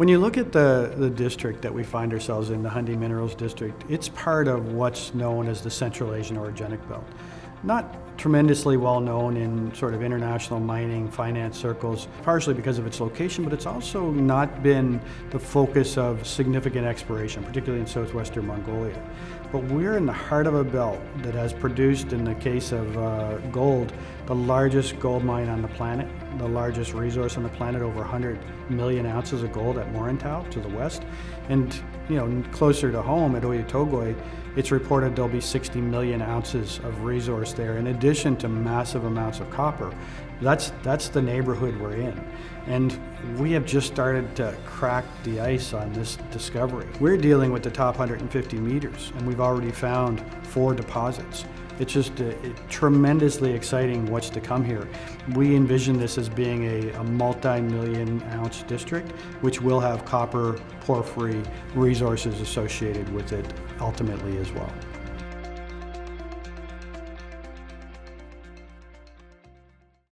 When you look at the, the district that we find ourselves in, the Khundii Minerals District, it's part of what's known as the Central Asian Orogenic Belt. Not tremendously well known in sort of international mining finance circles, partially because of its location, but it's also not been the focus of significant exploration, particularly in southwestern Mongolia. But we're in the heart of a belt that has produced, in the case of uh, gold, the largest gold mine on the planet, the largest resource on the planet, over 100 million ounces of gold at Muruntau to the west. And, you know, closer to home at Oyu Tolgoi, it's reported there'll be 60 million ounces of resource there, in addition to massive amounts of copper. That's, that's the neighborhood we're in. And we have just started to crack the ice on this discovery. We're dealing with the top 150 meters, and we've already found four deposits. It's just uh, tremendously exciting what's to come here. We envision this as being a, a multi-million ounce district, which will have copper, porphyry resources associated with it ultimately as well.